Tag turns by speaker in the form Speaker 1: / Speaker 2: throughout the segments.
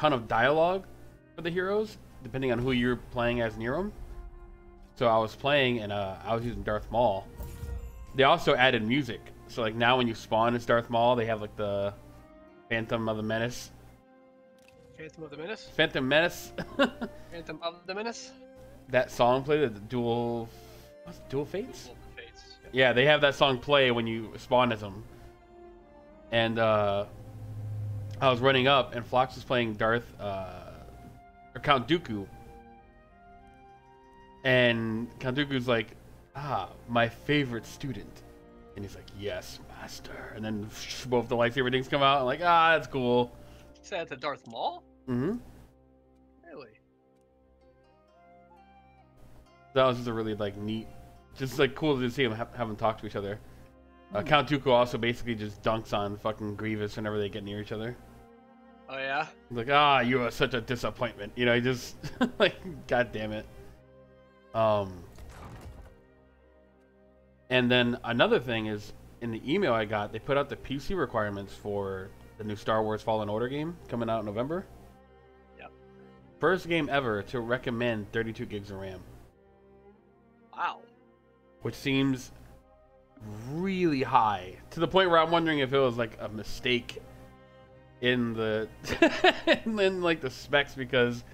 Speaker 1: ton of dialogue for the heroes, depending on who you're playing as near them. So I was playing and uh, I was using Darth Maul. They also added music. So like now when you spawn as Darth Maul, they have like the Phantom of the Menace.
Speaker 2: Phantom of the Menace.
Speaker 1: Phantom Menace.
Speaker 2: Phantom of the Menace.
Speaker 1: that song play the duel, what's it, duel fates?
Speaker 2: The Fates.
Speaker 1: Yeah, they have that song play when you spawn as them. And uh, I was running up, and Flox was playing Darth uh, or Count Dooku. And Count Dooku's like, "Ah, my favorite student," and he's like, "Yes, master." And then both the lightsaber things come out. I'm like, "Ah, that's cool."
Speaker 2: Say that to Darth Maul.
Speaker 1: hmm
Speaker 2: Really?
Speaker 1: That was just a really like neat, just like cool to see them ha- have them talk to each other. Uh, Count Dooku also basically just dunks on fucking Grievous whenever they get near each other.
Speaker 2: Oh yeah.
Speaker 1: Like, ah, you are such a disappointment. You know, he just like, god damn it. Um, and then another thing is in the email I got, they put out the PC requirements for the new Star Wars Fallen Order game coming out in November.
Speaker 2: Yep.
Speaker 1: First game ever to recommend 32 gigs of RAM,
Speaker 2: Wow.
Speaker 1: which seems really high to the point where I'm wondering if it was like a mistake in the in like the specs because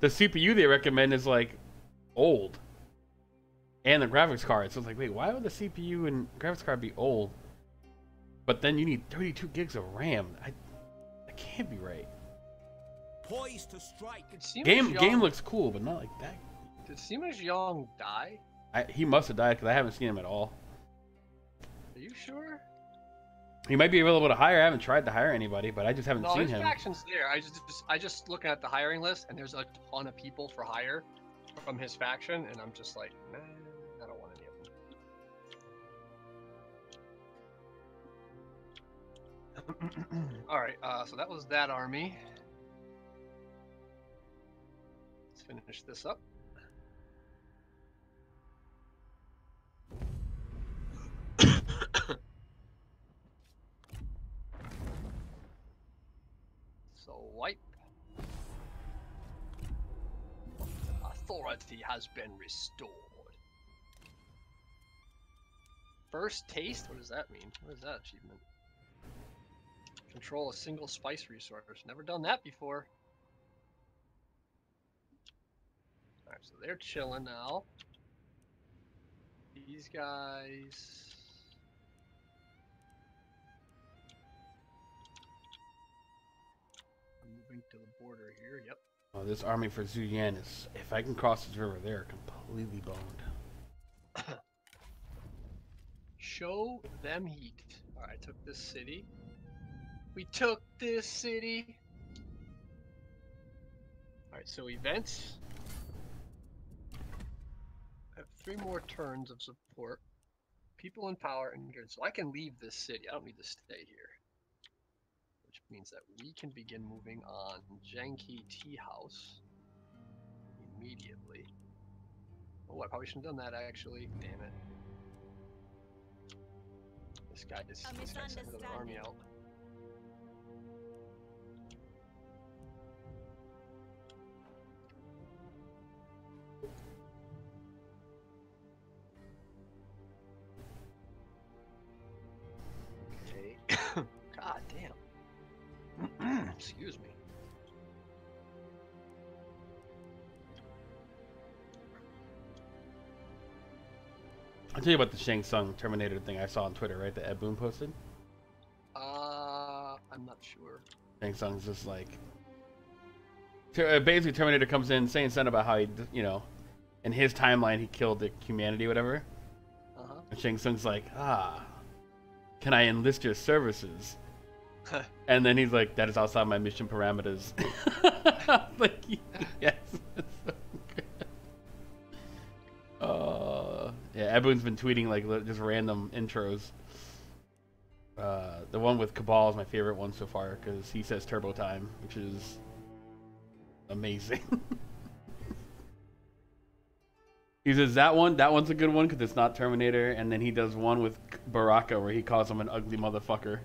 Speaker 1: the CPU they recommend is like old and the graphics card. So it's like, wait, why would the CPU and graphics card be old? But then you need 32 gigs of RAM. I that can't be right.
Speaker 3: Poised to strike.
Speaker 2: Did
Speaker 1: Game
Speaker 2: Young,
Speaker 1: game looks cool, but not like that.
Speaker 2: Did Sima Yong die?
Speaker 1: I, he must have died because I haven't seen him at all.
Speaker 2: Are you sure?
Speaker 1: He might be available to hire. I haven't tried to hire anybody, but I just haven't
Speaker 2: No,
Speaker 1: seen
Speaker 2: his
Speaker 1: him.
Speaker 2: faction's there. I just, just, I just looking at the hiring list, and there's a ton of people for hire from his faction, and I'm just like, nah, I don't want any of them. All right, uh, so that was that army. Let's finish this up. Wipe. Authority has been restored. First taste? What does that mean? What is that achievement? Control a single spice resource. Never done that before. Alright, so they're chilling now. These guys. Moving to the border here. Yep.
Speaker 1: Oh, this army for Zuyan is, if I can cross this river, they're completely boned.
Speaker 2: Show them heat. Alright, I took this city. We took this city. Alright, so events. I have three more turns of support. People in power and good. So I can leave this city. I don't need to stay here. Means that we can begin moving on Janky Tea House immediately. Oh, I probably shouldn't have done that actually. Damn it. This guy just
Speaker 4: A
Speaker 2: this guy sent another army out. Excuse me.
Speaker 1: I'll tell you about the Shang Tsung Terminator thing I saw on Twitter, right? That Ed Boon posted.
Speaker 2: Uh, I'm not sure.
Speaker 1: Shang Tsung's just like. Uh, Basically, Terminator comes in saying something about how he, you know, in his timeline he killed the humanity, whatever.
Speaker 2: Uh huh.
Speaker 1: And Shang Tsung's like, ah, can I enlist your services? And then he's like, that is outside my mission parameters. like, yes. so. Uh, yeah, everyone's been tweeting like just random intros. Uh, the one with Kabal is my favorite one so far because he says turbo time, which is amazing. he says that one, that one's a good one because it's not Terminator, and then he does one with Baraka where he calls him an ugly motherfucker.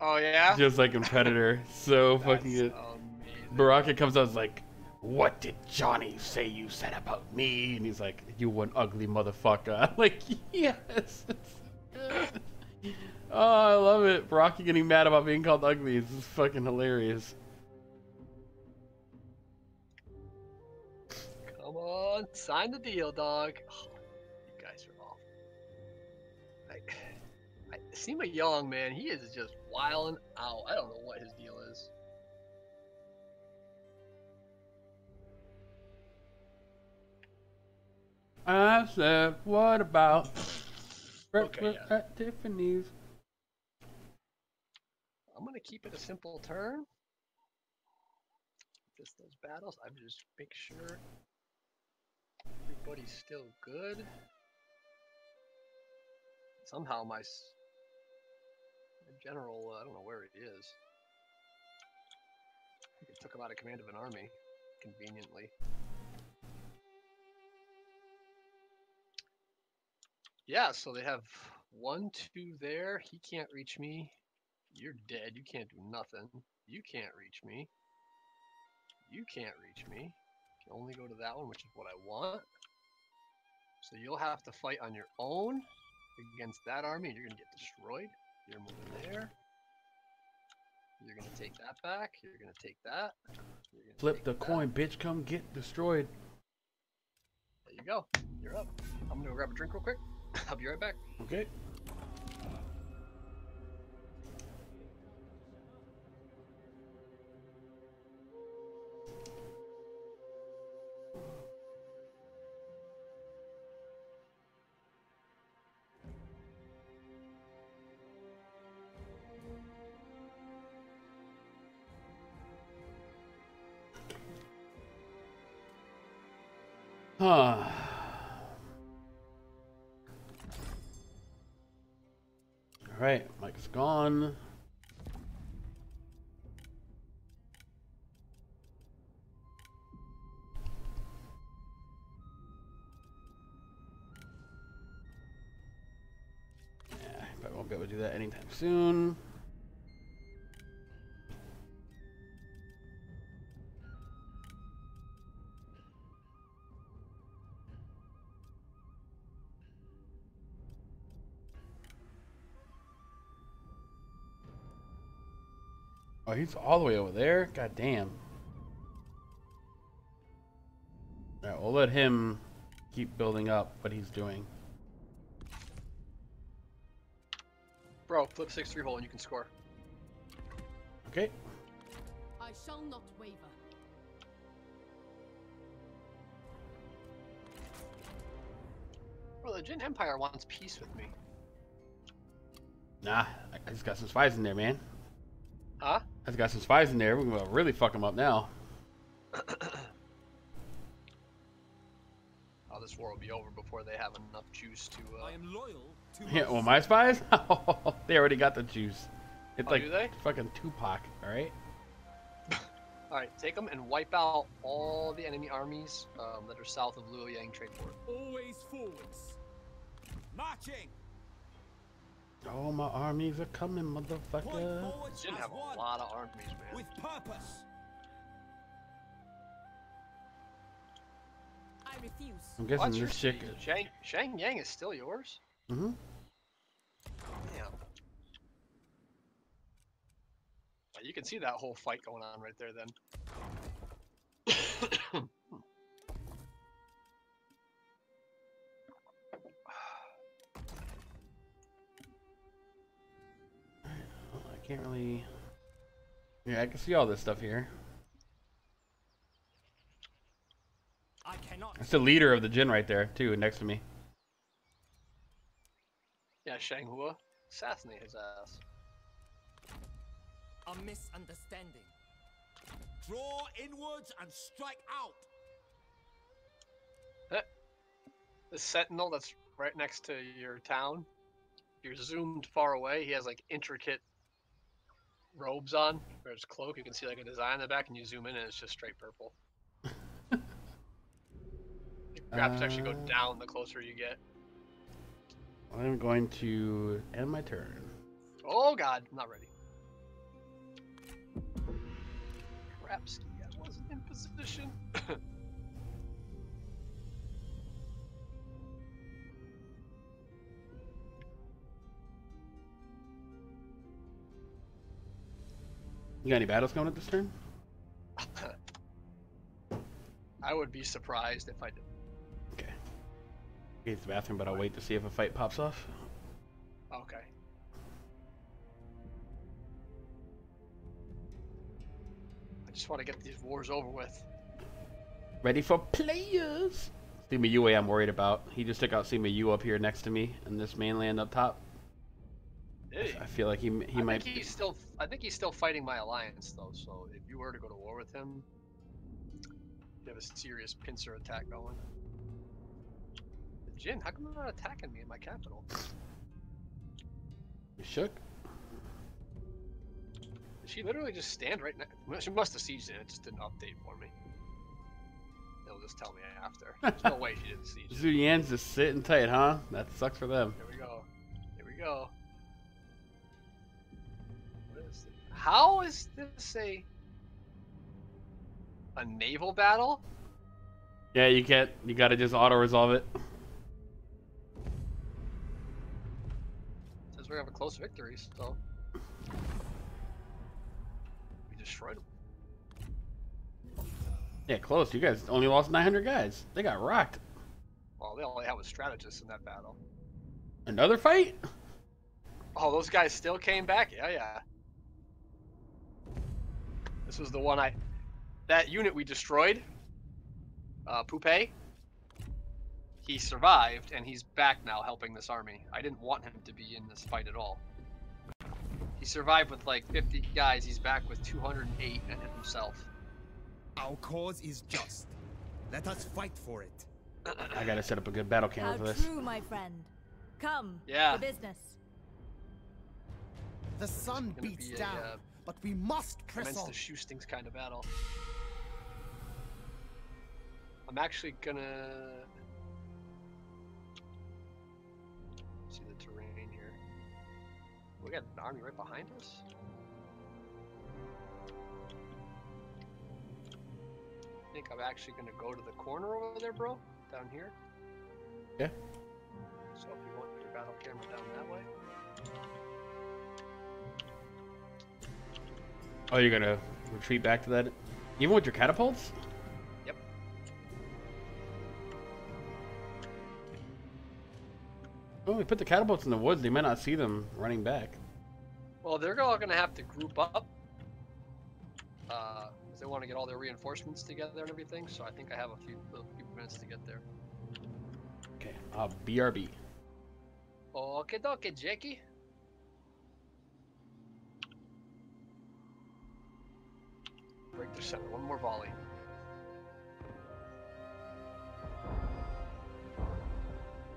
Speaker 2: Oh yeah.
Speaker 1: just like in Predator. So fucking good.
Speaker 2: amazing.
Speaker 1: Baraka comes out and is like, "What did Johnny say you said about me?" And he's like, "You one ugly motherfucker." I'm like, yes. it's so good. oh, I love it. Baraka getting mad about being called ugly This is fucking hilarious.
Speaker 2: Come on, sign the deal, dog. Oh, you guys are awful. I, I Sima Yong, man, he is just wilding out. I don't know what his deal is.
Speaker 1: I said, "What about
Speaker 2: Okay,
Speaker 1: breakfast
Speaker 2: yeah.
Speaker 1: at Tiffany's?"
Speaker 2: I'm gonna keep it a simple turn. Just those battles. I'm just make sure everybody's still good. Somehow my general, uh, I don't know where he is. It took him out of command of an army, conveniently. Yeah, so they have one, two there. He can't reach me. You're dead. You can't do nothing. You can't reach me. You can't reach me. Can only go to that one, which is what I want. So you'll have to fight on your own against that army, you're gonna get destroyed. You're moving there. You're gonna take that back. You're gonna take that. Gonna
Speaker 1: Flip
Speaker 2: take
Speaker 1: the
Speaker 2: that.
Speaker 1: coin, bitch. Come get destroyed.
Speaker 2: There you go. You're up. I'm gonna go grab a drink real quick. I'll be right back.
Speaker 1: Okay. Huh. Alright, Mike's gone. Yeah, probably won't be able to do that anytime soon. Oh, he's all the way over there? God damn. Alright, we'll let him keep building up what he's doing.
Speaker 2: Bro, flip six three hole and you can score.
Speaker 1: Okay.
Speaker 4: I shall not waver.
Speaker 2: Well, the Jin Empire wants peace with me.
Speaker 1: Nah, I I just got some spies in there, man.
Speaker 2: Huh?
Speaker 1: I just got some spies in there. We're gonna really fuck him up now.
Speaker 2: Oh, this war will be over before they have enough juice to. Uh...
Speaker 3: I am loyal to
Speaker 1: Yeah, well, my spies? they already got the juice. It's
Speaker 2: Oh,
Speaker 1: like
Speaker 2: do they?
Speaker 1: fucking Tupac, alright?
Speaker 2: All right, take them and wipe out all the enemy armies um, that are south of Luoyang Trade Port.
Speaker 3: Always forwards. Marching.
Speaker 1: Oh, my armies are coming, motherfucker.
Speaker 3: forwards
Speaker 2: Jin
Speaker 3: as
Speaker 2: have a lot of armies, man.
Speaker 3: With purpose.
Speaker 4: I refuse.
Speaker 1: I'm guessing
Speaker 2: What's your
Speaker 1: this chick.
Speaker 2: siege? Shang Shang Yang is still yours.
Speaker 1: Mm-hmm.
Speaker 2: Damn. You can see that whole fight going on right there. Then.
Speaker 1: can't really. Yeah, I can see all this stuff here.
Speaker 3: I cannot.
Speaker 1: That's the leader of the Jin right there, too, next to me.
Speaker 2: yeah, Shang Hua. Assassinate his ass.
Speaker 3: A misunderstanding. Draw inwards and strike out.
Speaker 2: The sentinel that's right next to your town. You're zoomed far away. He has like intricate robes on or his cloak, you can see like a design in the back, and you zoom in, and it's just straight purple. the graphics uh, actually go
Speaker 1: uh,
Speaker 2: down the closer you get.
Speaker 1: I'm going to end my turn.
Speaker 2: Oh God, I'm not ready. Crapski, I wasn't in position.
Speaker 1: You got any battles going up this turn?
Speaker 2: I would be surprised if I did.
Speaker 1: Okay. Use the bathroom, but I'll wait to see if a fight pops off.
Speaker 2: Okay. I just want to get these wars over with.
Speaker 1: Ready for players. Sima Yue I'm worried about. He just took out Sima Yu up here next to me and this mainland up top.
Speaker 2: Did he?
Speaker 1: I feel like he he
Speaker 2: I
Speaker 1: might.
Speaker 2: think he's still. I think he's still fighting my alliance though. So if you were to go to war with him, you have a serious pincer attack going. Jin, how come you're not attacking me in my capital?
Speaker 1: You shook.
Speaker 2: Did she literally just stand right next? She must have sieged it. It just didn't update for me. They'll just tell me after. There's no way she didn't siege it.
Speaker 1: Zhu Yan's just sitting tight, huh? That sucks for them.
Speaker 2: Here we go. Here we go. How is this a a naval battle?
Speaker 1: Yeah, you can't. You gotta just auto resolve it.
Speaker 2: Says we have a close victory, so we destroyed them.
Speaker 1: Yeah, close. You guys only lost 900 guys. They got rocked.
Speaker 2: Well, they only have a strategist in that battle.
Speaker 1: Another fight?
Speaker 2: Oh, those guys still came back. Yeah, yeah. This was the one I. That unit we destroyed. Uh, Poupe. He survived, and he's back now helping this army. I didn't want him to be in this fight at all. He survived with like 50 guys. He's back with 208 and himself.
Speaker 3: Our cause is just. Let us fight for it.
Speaker 1: I gotta set up a good battle camera
Speaker 5: How
Speaker 1: for this.
Speaker 5: true, my friend. Come,
Speaker 2: Yeah.
Speaker 5: for business.
Speaker 3: The sun beats
Speaker 2: be a,
Speaker 3: down,
Speaker 2: uh,
Speaker 3: but we must press
Speaker 2: Commence
Speaker 3: on.
Speaker 2: the shoestings kind of battle. I'm actually gonna see the terrain here. We got an army right behind us. I think I'm actually gonna go to the corner over there, bro. Down here.
Speaker 1: Yeah.
Speaker 2: So if you want your battle camera down that way.
Speaker 1: Oh, you're gonna retreat back to that? Even with your catapults?
Speaker 2: Yep.
Speaker 1: Oh, we put the catapults in the woods. They might not see them running back.
Speaker 2: Well, they're all gonna have to group up. Uh, they want to get all their reinforcements together and everything. So I think I have a few a few minutes to get there.
Speaker 1: Okay. Uh, BRB.
Speaker 2: Okay, dokie, Jakey. Break the center. One more volley.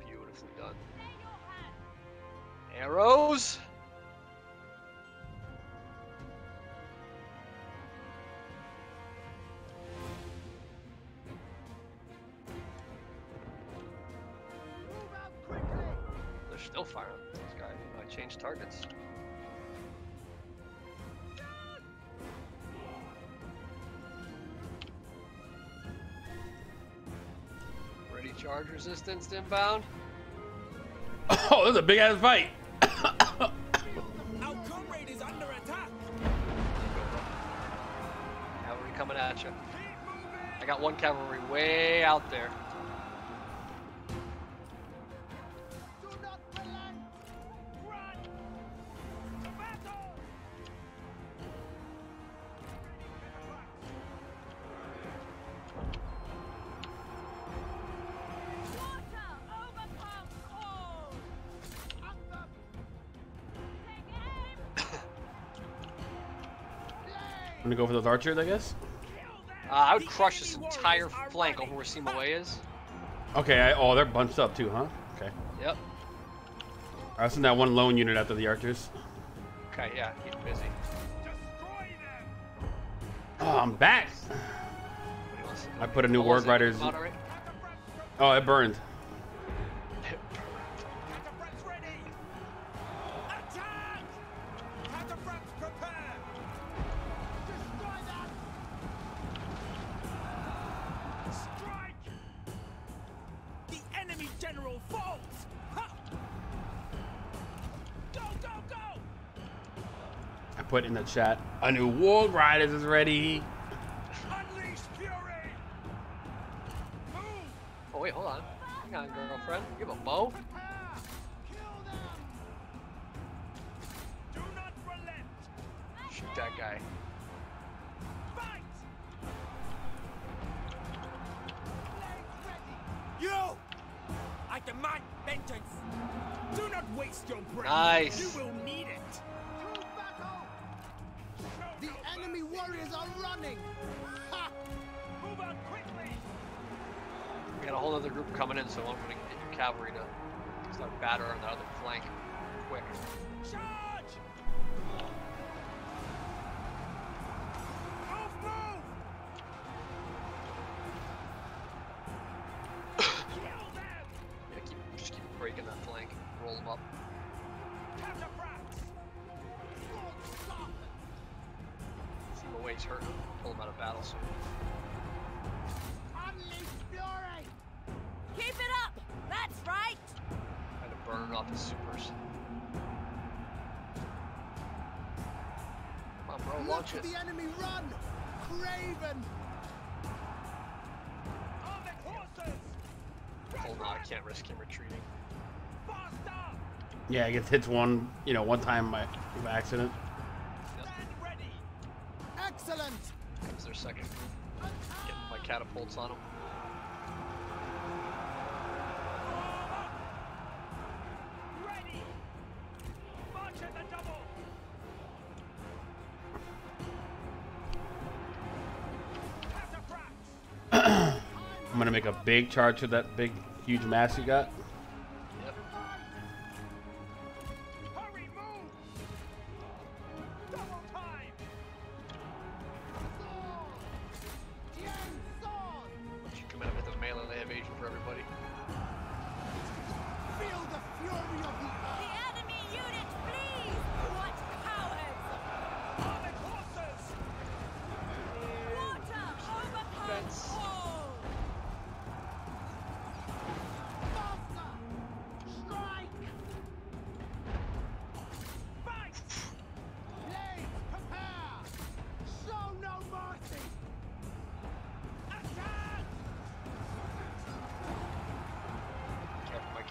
Speaker 2: Beautifully done. Arrows. Charge resistance inbound.
Speaker 1: Oh, this is a big ass fight.
Speaker 3: Our comrade is under attack.
Speaker 2: Cavalry coming at you. I got one cavalry way out there.
Speaker 1: Gonna go for those archers, I guess.
Speaker 2: Uh, I would crush this entire flank over where Simoe is.
Speaker 1: Okay. I, oh, they're bunched up too, huh? Okay.
Speaker 2: Yep.
Speaker 1: I'll send that one lone unit after the archers.
Speaker 2: Okay, yeah, keep busy.
Speaker 1: Oh, I'm back. I put a new Warg Riders. Oh, it burned. Chat. A new War Riders is ready.
Speaker 2: See my weight's. Pull them out of battle soon.
Speaker 6: Unleash fury!
Speaker 5: Keep it up! That's right!
Speaker 2: Trying to burn off his supers. Come on, bro,
Speaker 6: Look
Speaker 2: launch it.
Speaker 6: the enemy run! Craven!
Speaker 3: Armored horses!
Speaker 2: Hold oh, on, I can't risk him retreating.
Speaker 3: Faster!
Speaker 1: Yeah, it gets hits one, you know, one time by by accident.
Speaker 2: Second group. Getting my catapults on them.
Speaker 3: Ready! March at the double! Cataphracts!
Speaker 1: I'm gonna make a big charge to that big, huge mass you got.
Speaker 2: Careful, my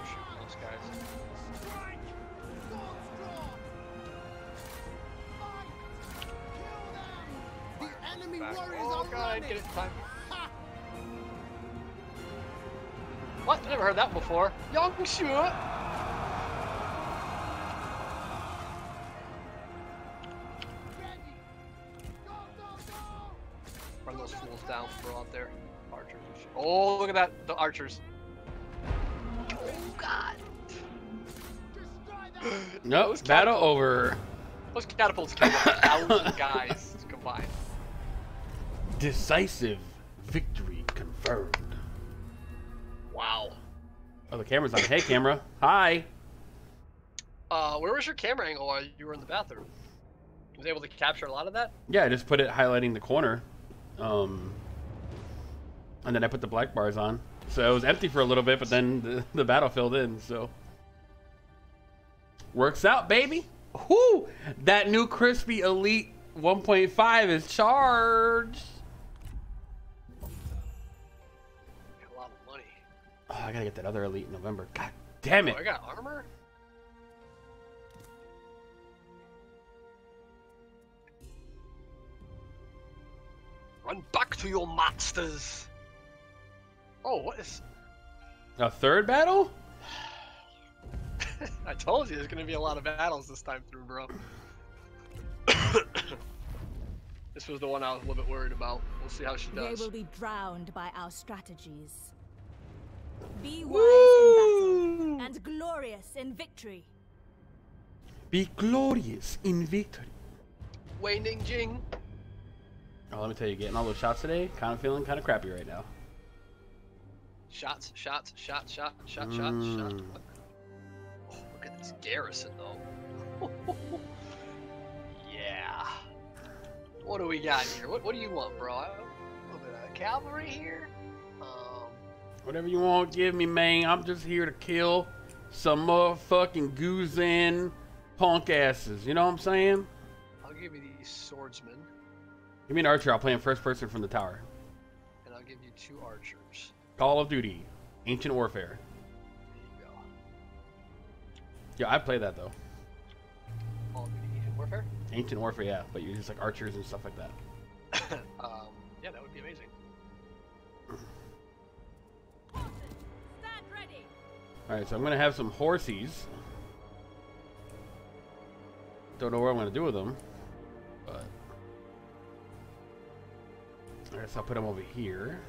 Speaker 2: are shooting those guys.
Speaker 3: Strike!
Speaker 6: Swords drawn! Fight! Kill them! The enemy
Speaker 2: Back.
Speaker 6: warriors
Speaker 2: Oh
Speaker 6: are
Speaker 2: god, I
Speaker 6: running!
Speaker 2: get it in time.
Speaker 6: Ha!
Speaker 2: What? I never heard that before. Young! Archers. Oh god.
Speaker 1: Nope,
Speaker 2: Those
Speaker 1: battle
Speaker 2: catapults-
Speaker 1: over.
Speaker 2: Those catapults killed a thousand guys combined.
Speaker 1: Decisive victory confirmed.
Speaker 2: Wow.
Speaker 1: Oh, the camera's on. Hey, camera. Hi.
Speaker 2: Uh, where was your camera angle while you were in the bathroom? Was able to capture a lot of that?
Speaker 1: Yeah, I just put it highlighting the corner. Um, and then I put the black bars on. So it was empty for a little bit, but then the, the battle filled in, so. Works out, baby. Whoo! That new crispy elite 1.5 is charged.
Speaker 2: Got a lot of money.
Speaker 1: Oh, I gotta get that other elite in November. God damn it.
Speaker 2: Oh, I got armor? Run back to your masters! Oh, what is...
Speaker 1: A third battle?
Speaker 2: I told you there's gonna be a lot of battles this time through, bro. this was the one I was a little bit worried about. We'll see how she
Speaker 5: They
Speaker 2: does.
Speaker 5: will be drowned by our strategies. Be wise in battle and glorious in victory.
Speaker 1: Be glorious in victory.
Speaker 2: Wei Ning Jing.
Speaker 1: Oh, let me tell you, getting all those shots today, kind of feeling kind of crappy right now.
Speaker 2: Shots, shots, shot, shot, shot, shot, shot.
Speaker 1: Mm.
Speaker 2: Oh, look at this garrison, though. yeah. What do we got here? What What do you want, bro? A little bit of cavalry here. Um,
Speaker 1: Whatever you want, give me, man. I'm just here to kill some motherfucking Guzan punk asses. You know what I'm saying?
Speaker 2: I'll give you these swordsmen,
Speaker 1: Give me an archer. I'll play in first person from the tower.
Speaker 2: and I'll give you two archers.
Speaker 1: Call of Duty, Ancient Warfare.
Speaker 2: There you
Speaker 1: Yeah, I play that though.
Speaker 2: Call of Duty Ancient Warfare.
Speaker 1: Ancient Warfare, yeah, but you're just like archers and stuff like that.
Speaker 2: um, yeah, that would be amazing.
Speaker 5: Horses, stand ready.
Speaker 1: All right, so I'm gonna have some horsies. Don't know what I'm gonna do with them, but I guess I'll put them over here.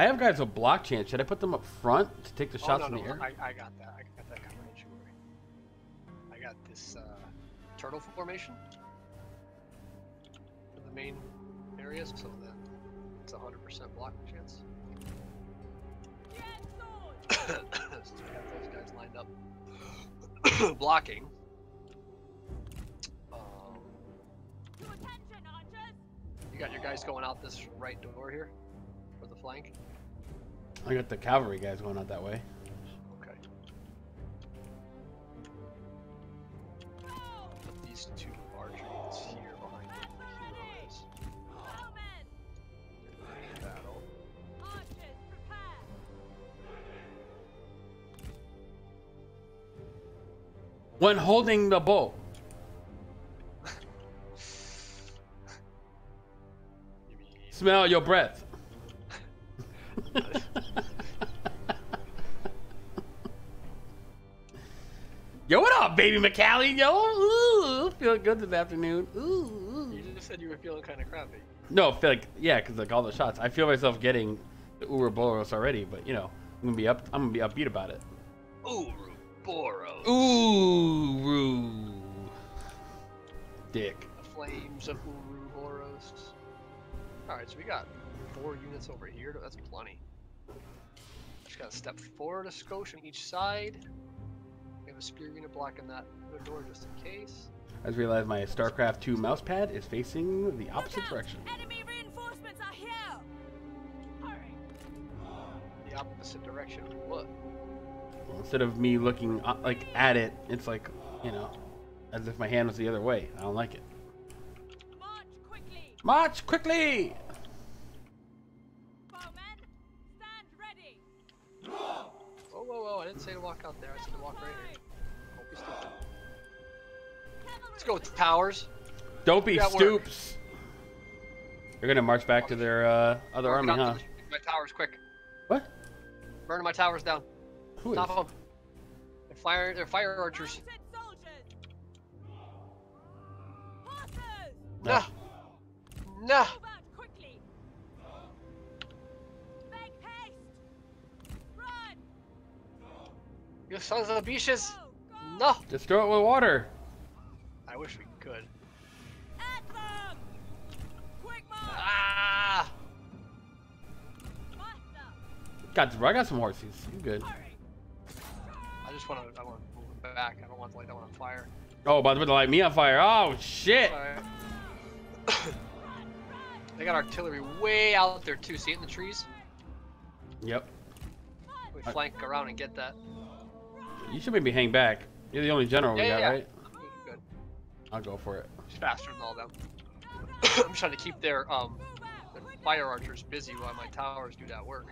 Speaker 1: I have guys with block chance. Should I put them up front to take the
Speaker 2: Oh,
Speaker 1: shots
Speaker 2: no,
Speaker 1: in
Speaker 2: no,
Speaker 1: the air?
Speaker 2: I, I got that. I got that covered. Don't you worry. I got this uh, turtle formation for the main areas, so that it's a hundred percent block chance. So we got those guys lined up, blocking. Um,
Speaker 5: attention, archers.
Speaker 2: you got your guys going out this right door here, for the flank.
Speaker 1: I got the cavalry guys going out that way.
Speaker 2: Okay. Put these two archer units here behind the hero is.
Speaker 5: Bowmen,
Speaker 2: Ready to battle.
Speaker 5: archers, prepare.
Speaker 1: When holding the bow, smell your breath. Yo, what up, baby McCallie? Yo, ooh, feeling good this afternoon. Ooh, ooh.
Speaker 2: You just said you were feeling kind of crappy.
Speaker 1: No, feel like yeah, because like all the shots, I feel myself getting the Ouroboros already. But you know, I'm gonna be up. I'm gonna be upbeat about it.
Speaker 2: Ouroboros.
Speaker 1: Ooh, dick.
Speaker 2: The flames of Ouroboros. Alright, so we got four units over here. That's plenty. Just gotta step forward a skosh on each side. We have a spear unit blocking that door just in case.
Speaker 1: I just realized my StarCraft 2 mouse pad is facing the opposite direction.
Speaker 5: Enemy reinforcements are here. Hurry.
Speaker 2: The opposite direction. What?
Speaker 1: Instead of me looking uh, like at it, it's like you know, as if my hand was the other way. I don't like it.
Speaker 5: March quickly.
Speaker 1: March quickly!
Speaker 2: I didn't say to walk out there. I said to walk right here. Don't be stupid. Let's go with the towers.
Speaker 1: Don't be
Speaker 2: That
Speaker 1: stoops. They're gonna march back to their uh, other army, huh?
Speaker 2: the- My towers, quick.
Speaker 1: What?
Speaker 2: Burning my towers down.
Speaker 1: Who is?
Speaker 2: Stop them. They're fire. They're fire archers.
Speaker 5: Mounted soldiers.
Speaker 2: No. No. You sons of bitches.
Speaker 5: Go. Go.
Speaker 2: No.
Speaker 1: Just throw it with water.
Speaker 2: I wish we could.
Speaker 5: At them. Quick.
Speaker 2: Ah.
Speaker 5: Faster.
Speaker 1: Got, I got some horses. You good?
Speaker 2: I just want to. I want to move it back. I don't want to light that one on fire.
Speaker 1: Oh, about to put the light me on fire. Oh shit!
Speaker 2: Sorry. they got artillery way out there too. See it in the trees?
Speaker 1: Yep.
Speaker 2: We flank around and get that.
Speaker 1: You should maybe hang back. You're the only general we
Speaker 2: Yeah,
Speaker 1: got,
Speaker 2: yeah, yeah.
Speaker 1: right?
Speaker 2: Good.
Speaker 1: I'll go for it.
Speaker 2: It's faster than all them. I'm trying to keep their um
Speaker 5: Move
Speaker 2: their fire archers busy while my towers do that work.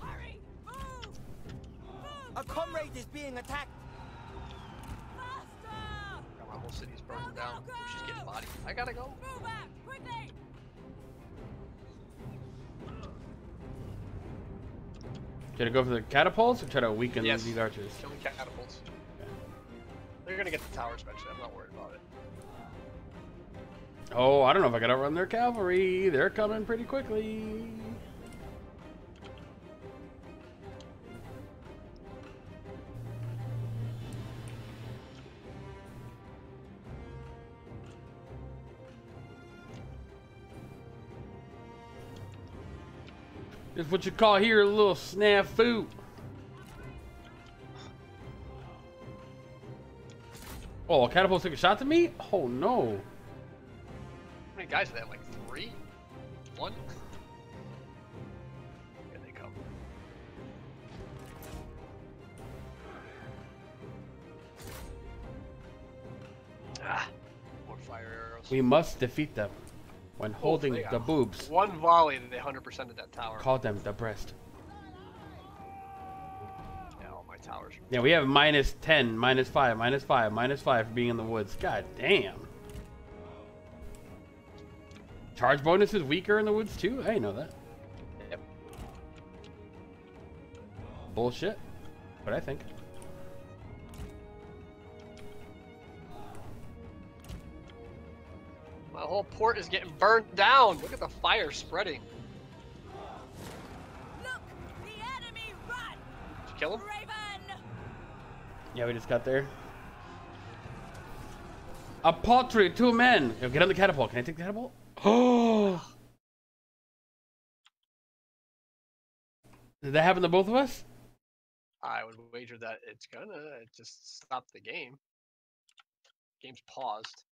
Speaker 5: Hurry. Move. Move.
Speaker 3: A comrade is being attacked.
Speaker 2: Got my whole city's burning down. She's getting
Speaker 5: go.
Speaker 2: bodied. I gotta go.
Speaker 1: Should I go for the catapults or try to weaken
Speaker 2: Yes.
Speaker 1: these archers?
Speaker 2: Killing catapults. They're gonna get the towers eventually. I'm not worried about it.
Speaker 1: Oh, I don't know if I gotta run their cavalry. They're coming pretty quickly. It's what you call here a little snafu. Oh, a catapult took a shot to me? Oh no.
Speaker 2: How many guys they have? Like three? One? Here they come. Ah, more fire arrows.
Speaker 1: We must defeat them when holding
Speaker 2: they
Speaker 1: the boobs.
Speaker 2: One volley, they 100% of that tower.
Speaker 1: Call them the breast.
Speaker 2: Yeah, my towers.
Speaker 1: Yeah, we have minus 10, minus 5, minus 5, minus 5 for being in the woods. God damn. Charge bonus is weaker in the woods too? I know that.
Speaker 2: Yep.
Speaker 1: Bullshit. But I think.
Speaker 2: Port is getting burned down. Look at the fire spreading.
Speaker 5: Look! The enemy run!
Speaker 2: Did you kill him?
Speaker 5: Raven!
Speaker 1: Yeah, we just got there. A paltry, two men. Yo, get on the catapult. Can I take the catapult? Oh. Did that happen to both of us?
Speaker 2: I would wager that it's gonna it just stop the game. Game's paused.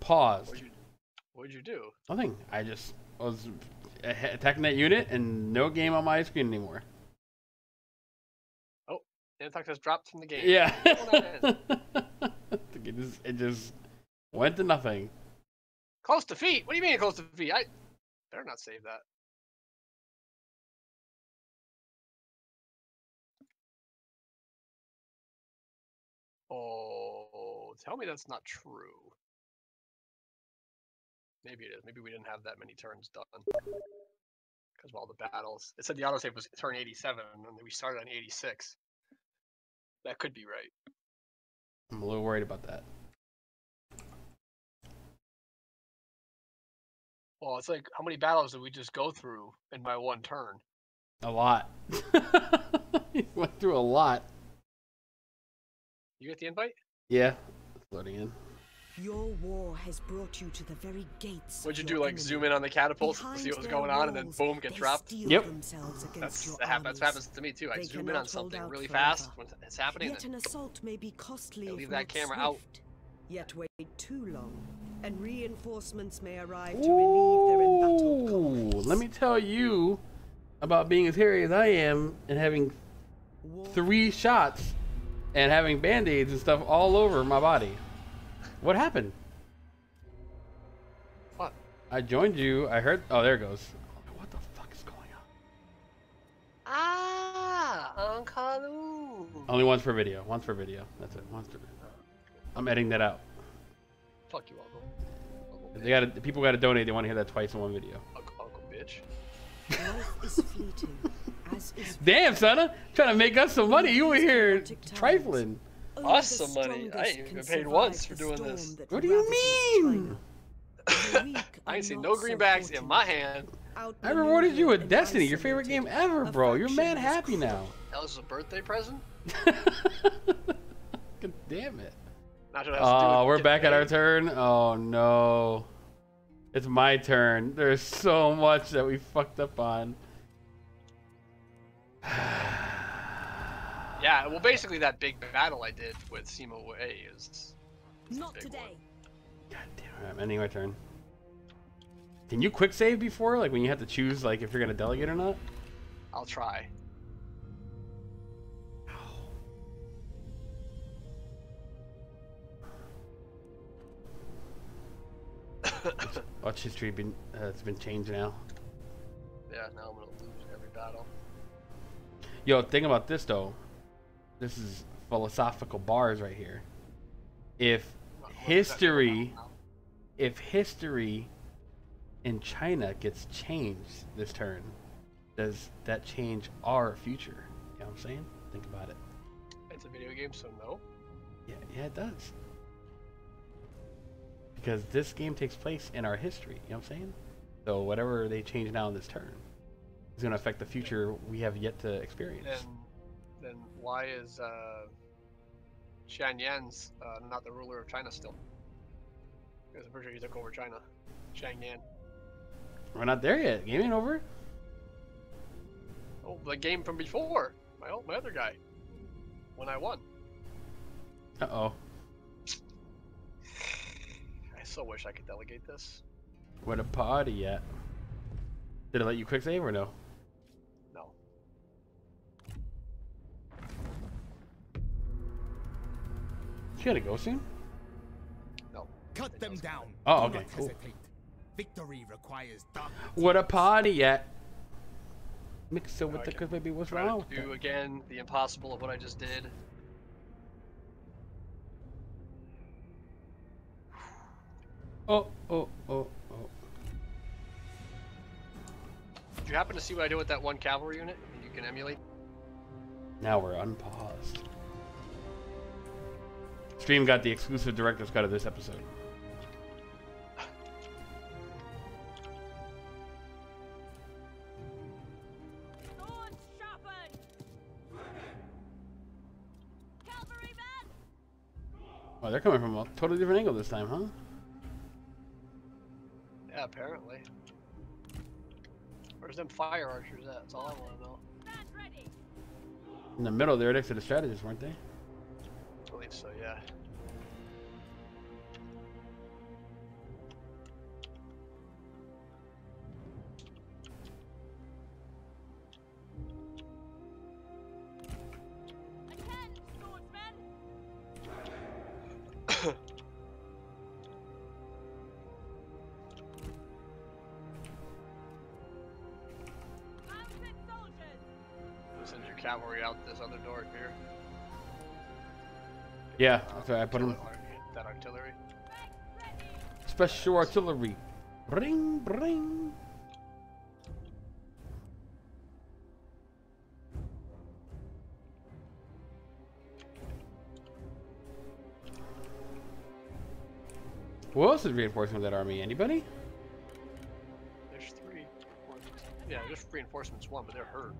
Speaker 1: Paused.
Speaker 2: What'd you What'd you do?
Speaker 1: Nothing. I just was attacking that unit and no game on my screen anymore.
Speaker 2: Oh, Namtox has dropped from the game.
Speaker 1: Yeah. It, just, it just went to nothing.
Speaker 2: Close defeat? What do you mean close defeat? I better not save that. Oh, tell me that's not true. Maybe it is. Maybe we didn't have that many turns done. Because of all the battles. It said the autosave was turn 87, and then we started on 86. That could be right.
Speaker 1: I'm a little worried about that.
Speaker 2: Well, it's like, how many battles did we just go through in my one turn?
Speaker 1: A lot. You went through a lot.
Speaker 2: You get the invite?
Speaker 1: Yeah. It's loading in.
Speaker 7: Your war has brought you to the very gates.
Speaker 2: What'd you do? Like
Speaker 7: enemy.
Speaker 2: zoom in on the catapults to
Speaker 7: Behind
Speaker 2: see what was
Speaker 7: their
Speaker 2: going on, and then boom, get
Speaker 7: they
Speaker 2: dropped?
Speaker 1: Yep.
Speaker 2: That's that happens. That's what happens to me too. I
Speaker 7: They
Speaker 2: zoom in on something really
Speaker 7: forever.
Speaker 2: fast when it's happening.
Speaker 7: Yet an assault may be costly.
Speaker 2: leave that
Speaker 7: not
Speaker 2: camera out.
Speaker 7: Yet wait too long, and reinforcements may arrive to relieve their embattled
Speaker 1: Ooh, let me tell you about being as hairy as I am and having three shots and having band-aids and stuff all over my body. What happened?
Speaker 2: What?
Speaker 1: I joined you. I heard. Oh, there it goes. What the fuck is going on?
Speaker 2: Ah, Uncle.
Speaker 1: Only once per video. Once per video. That's it. Once per video. I'm editing that out.
Speaker 2: Fuck you, Uncle. Uncle,
Speaker 1: They got to People got to donate. They want to hear that twice in one video.
Speaker 2: Uncle, Uncle bitch.
Speaker 7: life is fleeting, as is
Speaker 1: Damn, son, trying to make us some money. You were here
Speaker 7: chaotic times.
Speaker 1: trifling.
Speaker 7: Only
Speaker 2: Us some money? I ain't even
Speaker 7: can
Speaker 2: paid once for doing this.
Speaker 7: that
Speaker 1: What do you mean?
Speaker 7: China. The weak
Speaker 2: I
Speaker 7: are
Speaker 2: ain't seen no greenbacks in my hand.
Speaker 1: I rewarded you with Destiny, your favorite game ever, bro. You're
Speaker 7: faction
Speaker 1: mad happy now.
Speaker 2: That was a birthday present.
Speaker 1: God damn it.
Speaker 2: Not sure what it has to do
Speaker 1: Oh,
Speaker 2: with
Speaker 1: we're
Speaker 2: getting
Speaker 1: back at our turn. Oh no. It's my turn. There's so much that we fucked up on.
Speaker 2: Yeah, well, basically that big battle I did with Simo Way is. is
Speaker 5: Not
Speaker 2: big
Speaker 5: today.
Speaker 2: one.
Speaker 1: God damn it. I'm ending my turn. Can you quick save before? Like when you have to choose like if you're gonna delegate or not?
Speaker 2: I'll try.
Speaker 1: Watch history been uh, it's been changed now.
Speaker 2: Yeah, now I'm gonna lose every battle.
Speaker 1: Yo, think about this though. This is philosophical bars right here. If
Speaker 2: What- what is that
Speaker 1: history if history in China gets changed this turn, does that change our future? You know what I'm saying? Think about it.
Speaker 2: It's a video game, so no.
Speaker 1: Yeah, yeah, it does. Because this game takes place in our history. You know what I'm saying? So whatever they change now in this turn is going to affect the future we have yet to experience.
Speaker 2: Then, then why is uh, Shan Yan's uh, not the ruler of China still? Because I'm pretty sure he took over China. Shang Yan.
Speaker 1: We're not there yet. Game ain't over.
Speaker 2: Oh, the game from before. My old, my other guy. When I won.
Speaker 1: Uh oh.
Speaker 2: I so wish I could delegate this.
Speaker 1: What a party yet. Did it let you quick save or no? You gotta go soon?
Speaker 2: No.
Speaker 3: Cut them down.
Speaker 1: Oh,
Speaker 3: Do
Speaker 1: okay, cool.
Speaker 3: Victory requires.
Speaker 1: What a party at. Mix it with
Speaker 2: Alright,
Speaker 1: the cause maybe what's
Speaker 2: Try
Speaker 1: wrong
Speaker 2: to do again the impossible of what I just did.
Speaker 1: Oh, oh, oh, oh.
Speaker 2: Did you happen to see what I did with that one cavalry unit? that You can emulate.
Speaker 1: Now we're unpaused. Stream got the exclusive director's cut of this episode.
Speaker 5: Swords sharpened! Cavalrymen!
Speaker 1: Oh, they're coming from a totally different angle this time, huh?
Speaker 2: Yeah, apparently. Where's them fire archers at? That's all I want to know.
Speaker 1: In the middle, they're next to the strategist, weren't they? Right. I put.
Speaker 2: That artillery.
Speaker 1: Special artillery. Bring, bring. Who else is reinforcing that army? Anybody?
Speaker 2: There's three. Yeah, just reinforcements one, but they're hurt.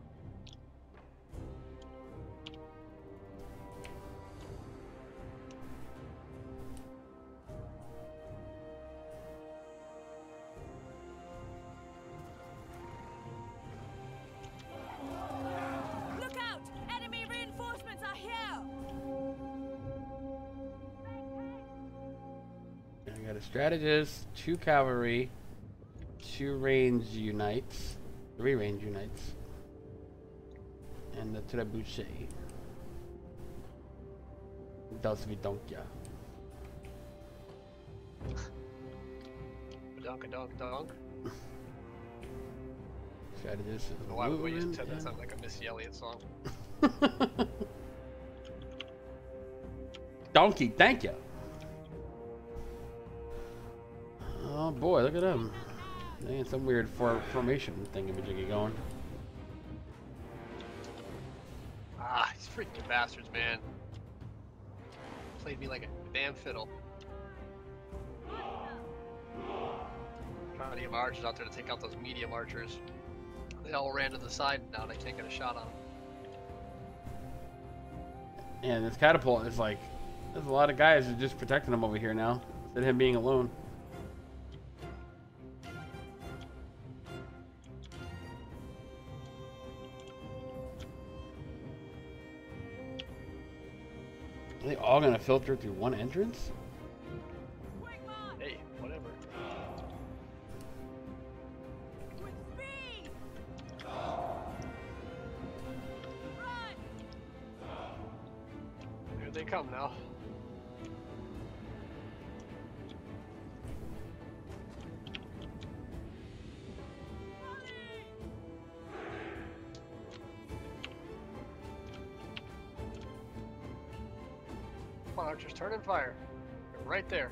Speaker 1: I got a strategist, two cavalry, two range unites, three range unites, and the trebuchet. Das Vidonkia.
Speaker 2: Dunk, dunk, dunk.
Speaker 1: Strategist is
Speaker 2: Why would we just said that sound like a Missy Elliott song?
Speaker 1: Donkey, thank you. Boy, look at them. They some weird for formation thingamajiggy going.
Speaker 2: Ah, these freaking bastards, man. Played me like a damn fiddle. Get my archers out there to take out those medium archers. They all ran to the side now and I can't get a shot on them.
Speaker 1: And this catapult is like, there's a lot of guys are just protecting him over here now, instead of him being alone. They gonna filter through one entrance?
Speaker 2: Come on, archers, turn and fire. They're right there.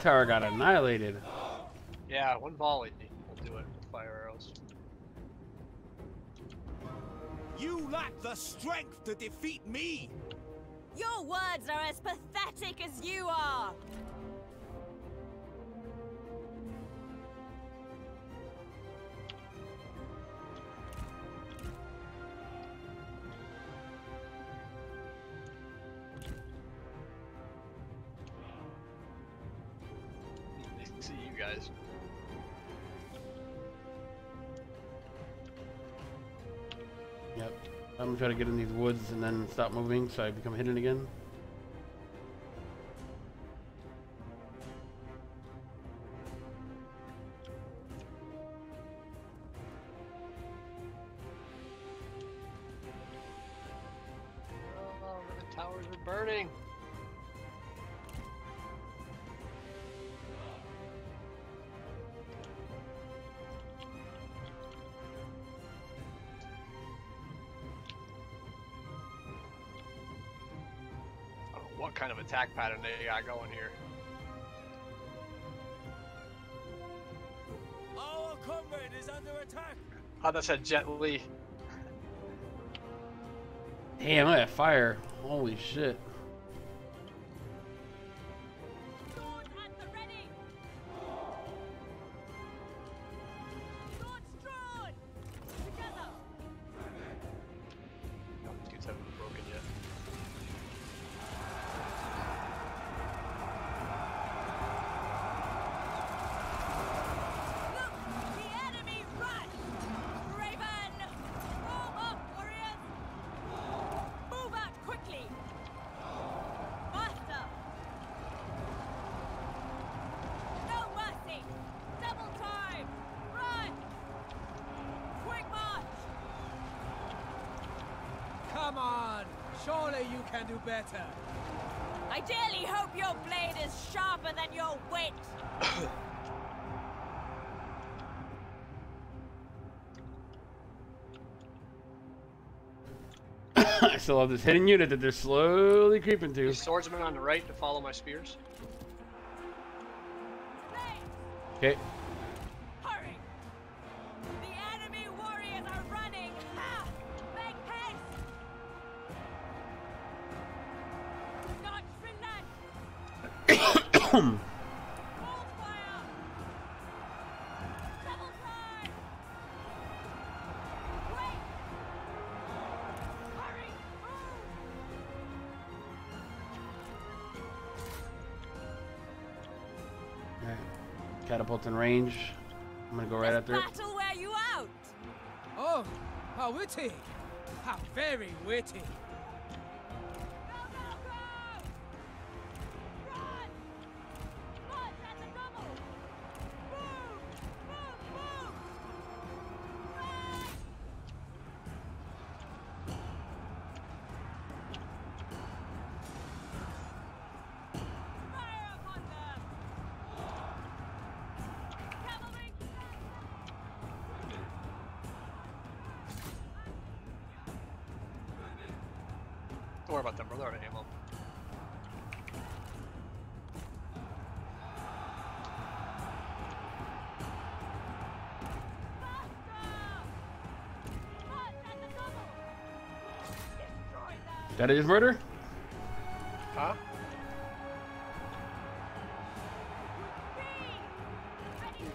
Speaker 5: Tower got annihilated.
Speaker 2: Yeah, one volley will do it with fire arrows.
Speaker 3: You lack the strength to defeat me!
Speaker 1: Your words are as pathetic as you are!
Speaker 5: I'm gonna try to get in these woods and then stop moving so I become hidden again.
Speaker 2: Attack pattern they got going here.
Speaker 3: Our comrade is under attack!
Speaker 2: Oh, that said Jet Li.
Speaker 5: Damn, I have fire. Holy shit.
Speaker 6: Surely you can do better.
Speaker 1: I dearly hope your blade is sharper than your wit!
Speaker 5: I still have this hidden unit that they're slowly creeping to.
Speaker 2: These swordsmen on the right to follow my spears.
Speaker 5: Okay. Catapult in range. I'm gonna go right
Speaker 1: This
Speaker 5: after it.
Speaker 1: battle wear you out!
Speaker 6: Oh, how witty! How very witty!
Speaker 2: Don't worry about them, bro. They're out of ammo.
Speaker 5: That is murder?
Speaker 2: Huh?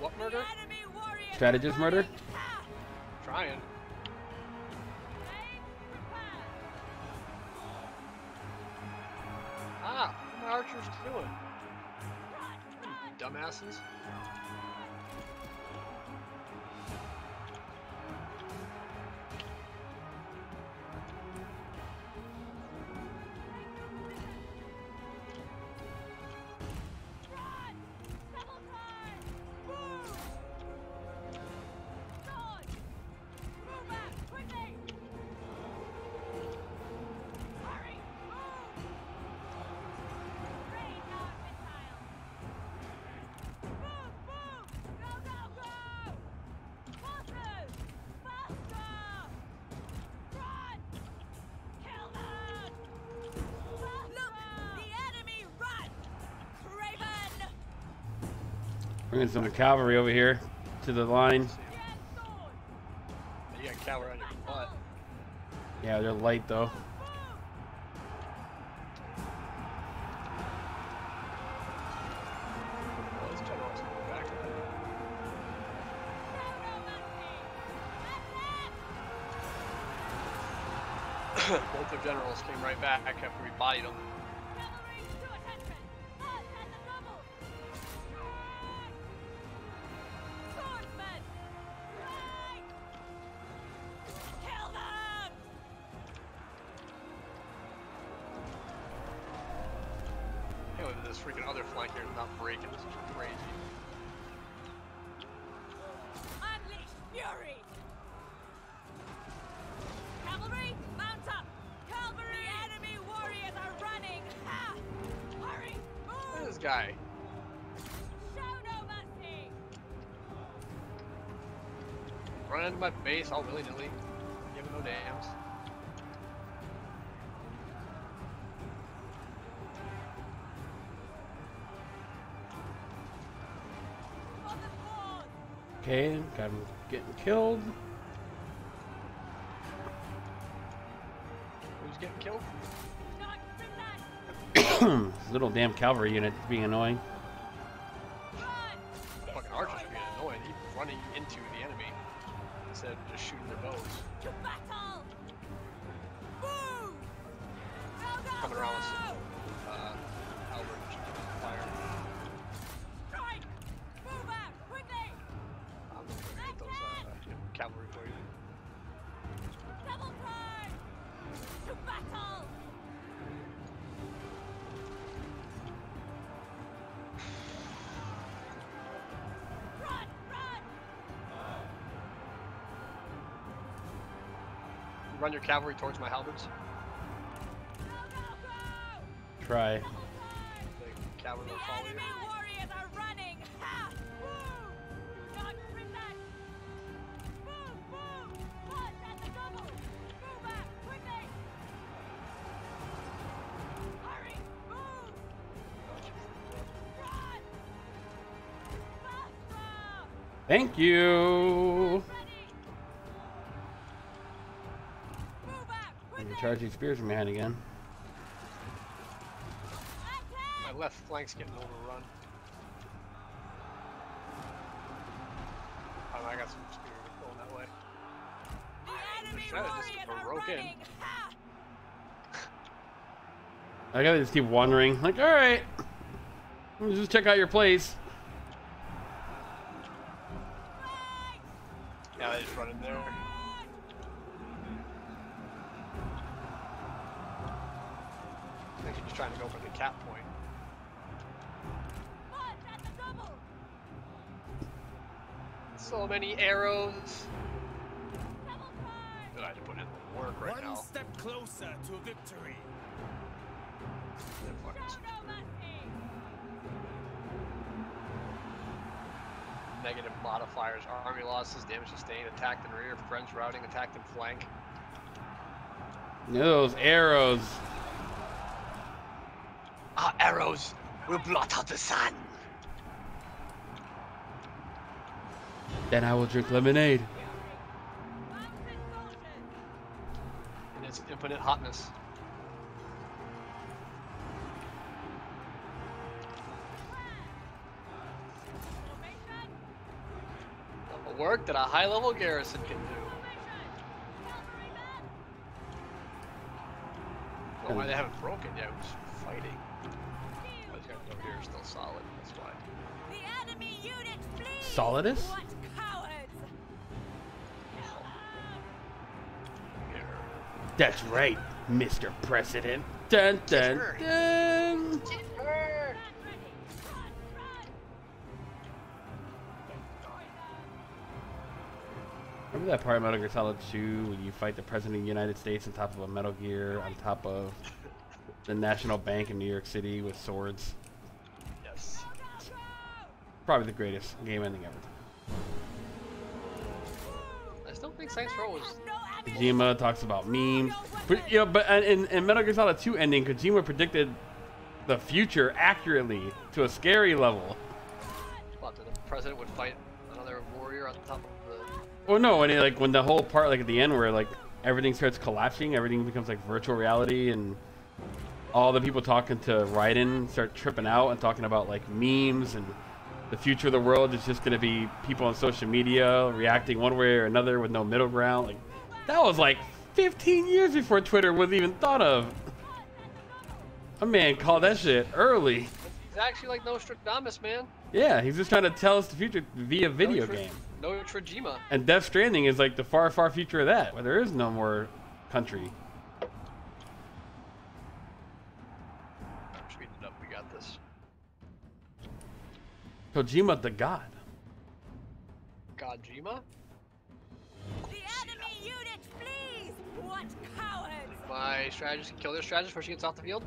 Speaker 2: What murder?
Speaker 5: Strategist murder?
Speaker 1: Some cavalry over here to the line.
Speaker 2: You got cavalry on your butt.
Speaker 1: Yeah, they're light though.
Speaker 2: Well, this general's going back. Both their generals came right back after we bodied them. Base all willy nilly. Giving no dams.
Speaker 5: For the cause!
Speaker 1: Okay, got him getting killed.
Speaker 2: Who's getting killed?
Speaker 1: Little damn cavalry unit being annoying.
Speaker 5: Run!
Speaker 2: Fucking archers being annoying. He's running into the enemy instead of just shooting their bows.
Speaker 5: To battle! Move! Go, go,
Speaker 2: Coming around with
Speaker 5: go!
Speaker 2: some uh, fire.
Speaker 5: Strike! Move out! Quickly!
Speaker 2: I'm gonna hit those uh, cavalry for you.
Speaker 5: Double time! To battle! Run
Speaker 2: your cavalry towards my halberds.
Speaker 5: Go, go, go!
Speaker 1: Try.
Speaker 5: Double time!
Speaker 2: The cavalry will follow you.
Speaker 5: enemy warriors
Speaker 1: charging spears from behind again.
Speaker 2: My left flank's getting overrun. Oh, I got some spears going that way.
Speaker 5: The enemy
Speaker 2: trying to just broke in.
Speaker 1: I gotta just keep wandering. Like, all right, Let's just check out your place.
Speaker 2: Yeah, they just run in there. I think she's trying to go for the cap point.
Speaker 5: Punch at the double!
Speaker 2: So many arrows.
Speaker 5: Double
Speaker 2: I had to put in the work right
Speaker 3: One
Speaker 2: now.
Speaker 3: step closer to victory.
Speaker 2: They're fucking
Speaker 5: Show no mercy!
Speaker 2: negative modifiers. Army losses, damage sustained, attacked in rear, French routing, attacked in flank.
Speaker 1: Those arrows.
Speaker 2: Our arrows will blot out the sun.
Speaker 1: Then I will drink lemonade.
Speaker 5: Mounted
Speaker 2: in its infinite hotness.
Speaker 5: Formation!
Speaker 2: A work that a high level garrison can do.
Speaker 5: Formation! Cavalry men!
Speaker 2: Don't know why they haven't broken yet. Who's fighting? Oh, these guys over here are still solid. That's why.
Speaker 5: The enemy unit flee!
Speaker 1: Solidus?
Speaker 5: What cowards!
Speaker 1: That's right, Mr. President. Dun dun dun.
Speaker 5: Stand ready! Run! Run! Destroy them!
Speaker 1: Remember that part of Metal Gear Solid 2 when you fight the President of the United States on top of a Metal Gear on top of the National Bank in New York City with swords?
Speaker 2: Yes.
Speaker 5: Go, go, go!
Speaker 1: Probably the greatest game ending ever.
Speaker 2: I still think Saints Row was.
Speaker 5: Have!
Speaker 1: Kojima talks about memes. But, you know, but uh, in, in Metal Gear Solid 2 ending, Kojima predicted the future accurately to a scary level.
Speaker 2: What, the president would fight another warrior on top of the.
Speaker 1: Well, no, and it, like when the whole part, like at the end, where like everything starts collapsing, everything becomes like virtual reality, and all the people talking to Raiden start tripping out and talking about like memes and the future of the world is just gonna be people on social media reacting one way or another with no middle ground. Like that was like 15 years before Twitter was even thought of. A man called that shit early.
Speaker 2: He's actually like Nostradamus, man.
Speaker 1: Yeah, he's just trying to tell us the future via video game.
Speaker 2: No Trajima.
Speaker 1: And Death Stranding is like the far, far future of that, where there is no more country. Kojima the god.
Speaker 2: Godjima.
Speaker 5: The enemy unit flees! What cowards!
Speaker 2: My strategist can kill their strategist before she gets off the field.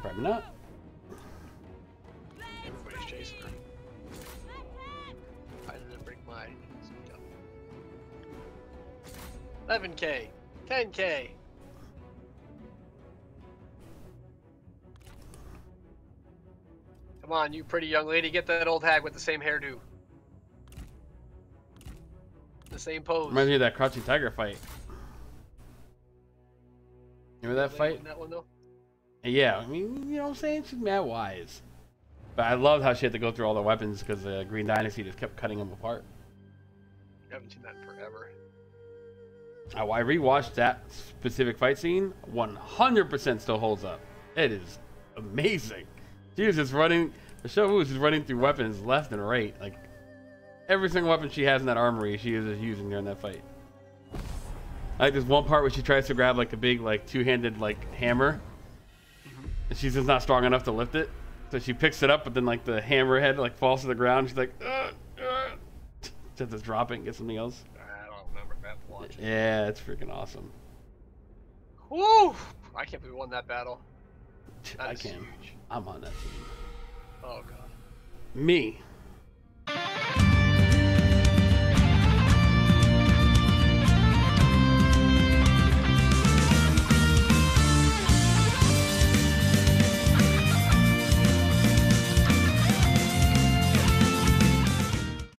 Speaker 1: Probably not.
Speaker 2: Everybody's chasing her. I didn't break my. 11k, 10k. On, you pretty young lady, get that old hag with the same hairdo. The same pose.
Speaker 1: Reminds me of that Crouching Tiger fight. Remember that fight?
Speaker 2: That one though.
Speaker 1: Yeah, I mean, you know what I'm saying? She's mad wise. But I loved how she had to go through all the weapons because uh, Green Destiny just kept cutting them apart.
Speaker 2: I haven't seen that in forever.
Speaker 1: Oh, I rewatched that specific fight scene. 100% still holds up. It is amazing. She was just running. The show was just running through weapons left and right. Like every single weapon she has in that armory, she is just using during that fight. I like there's one part where she tries to grab like a big like two-handed like hammer, and she's just not strong enough to lift it. So she picks it up, but then like the hammer head like falls to the ground. She's like, uh, uh, just to drop it and get something else.
Speaker 2: I don't remember that watch.
Speaker 1: Yeah, it's freaking awesome.
Speaker 2: Woo! I can't believe we won that battle. That
Speaker 1: I can.
Speaker 2: huge.
Speaker 1: I'm on that team.
Speaker 2: Oh god.
Speaker 1: Me.